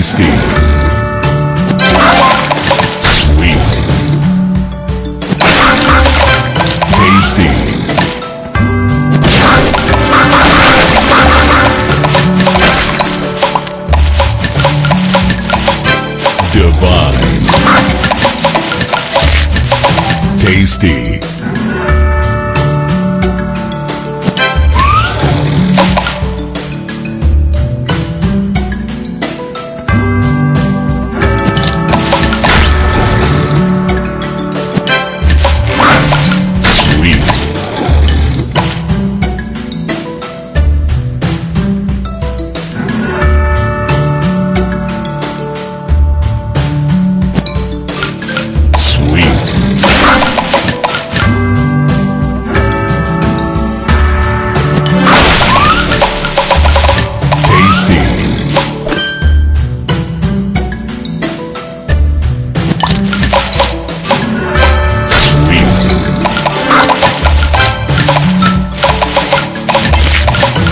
Tasty. Sweet. Tasty. Divine. Tasty.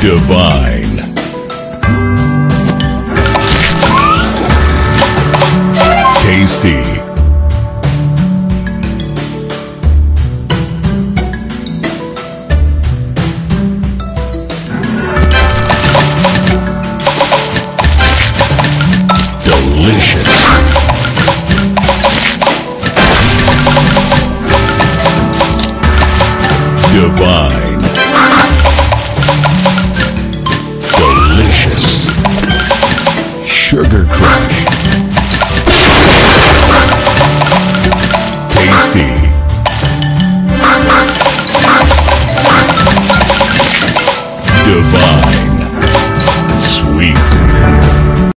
Divine. Tasty. Delicious. Divine. Sugar Crush.